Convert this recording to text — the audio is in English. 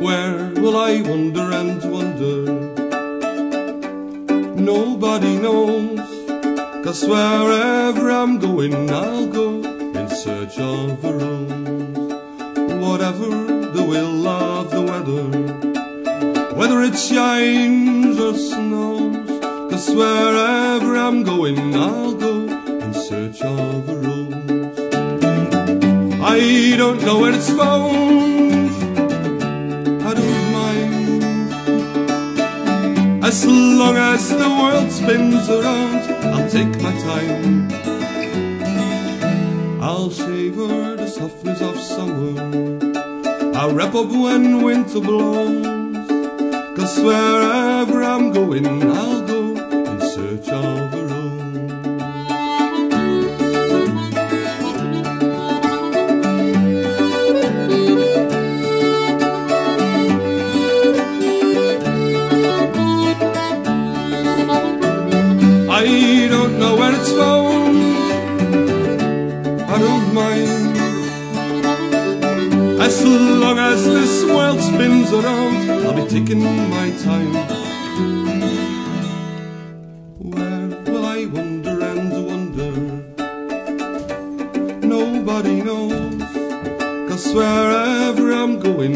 Where will I wander and wonder? Nobody knows, cause wherever I'm going, I'll go in search of a rose. Whatever the will of the weather, whether it shines or snows, cause wherever I'm going, I'll go in search of a rose. I don't know where it's found, As long as the world spins around, I'll take my time. I'll savor the softness of summer. I'll wrap up when winter blows. Cause wherever I'm going, I'll go in search of a I don't know where it's found. I don't mind. As long as this world spins around, I'll be taking my time. Where will I wander and wonder? Nobody knows. Cause wherever I'm going,